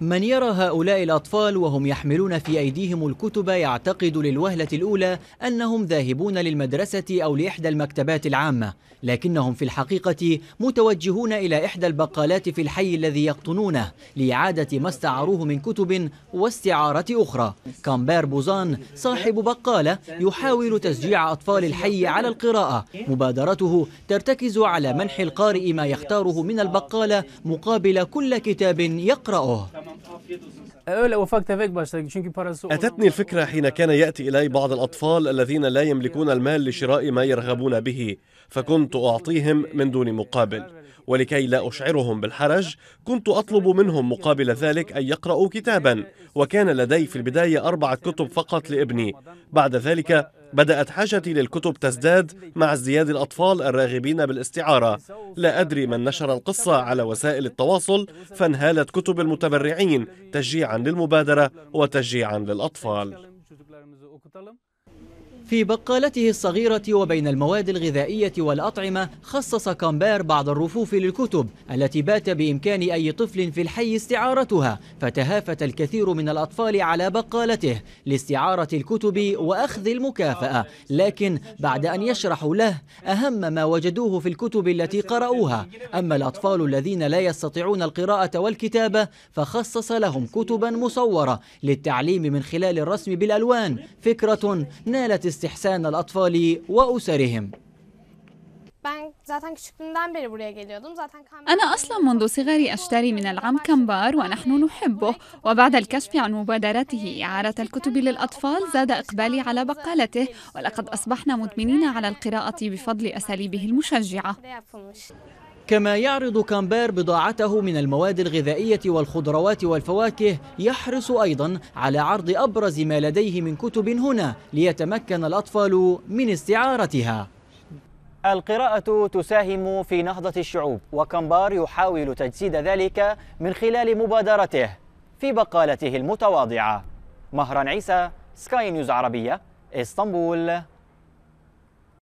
من يرى هؤلاء الأطفال وهم يحملون في أيديهم الكتب يعتقد للوهلة الأولى أنهم ذاهبون للمدرسة أو لإحدى المكتبات العامة لكنهم في الحقيقة متوجهون إلى إحدى البقالات في الحي الذي يقطنونه لإعادة ما استعاروه من كتب واستعارة أخرى. كامبير بوزان صاحب بقالة يحاول تشجيع أطفال الحي على القراءة. مبادرته ترتكز على منح القارئ ما يختاره من البقالة مقابل كل كتاب يقرأه. أتتني الفكرة حين كان يأتي إلي بعض الأطفال الذين لا يملكون المال لشراء ما يرغبون به فكنت أعطيهم من دون مقابل ولكي لا أشعرهم بالحرج كنت أطلب منهم مقابل ذلك أن يقرأوا كتابا وكان لدي في البداية أربعة كتب فقط لابني بعد ذلك بدأت حاجتي للكتب تزداد مع ازدياد الأطفال الراغبين بالاستعارة. لا أدري من نشر القصة على وسائل التواصل فانهالت كتب المتبرعين تشجيعا للمبادرة وتشجيعا للأطفال. في بقالته الصغيرة وبين المواد الغذائية والأطعمة خصص كامبير بعض الرفوف للكتب التي بات بإمكان أي طفل في الحي استعارتها فتهافت الكثير من الأطفال على بقالته لاستعارة الكتب وأخذ المكافأة. لكن بعد أن يشرحوا له أهم ما وجدوه في الكتب التي قرأوها. أما الأطفال الذين لا يستطيعون القراءة والكتابة فخصص لهم كتبا مصورة للتعليم من خلال الرسم بالألوان. فكرة نالت استحسان الأطفال وأسرهم. أنا أصلا منذ صغري أشتري من العم كمبار ونحن نحبه. وبعد الكشف عن مبادرته إعارة الكتب للأطفال زاد إقبالي على بقالته. ولقد أصبحنا مدمنين على القراءة بفضل أساليبه المشجعة. كما يعرض كامبير بضاعته من المواد الغذائية والخضروات والفواكه يحرص أيضا على عرض أبرز ما لديه من كتب هنا ليتمكن الأطفال من استعارتها. القراءة تساهم في نهضة الشعوب وكامبار يحاول تجسيد ذلك من خلال مبادرته في بقالته المتواضعة. مهران عيسى سكاي نيوز عربية إسطنبول.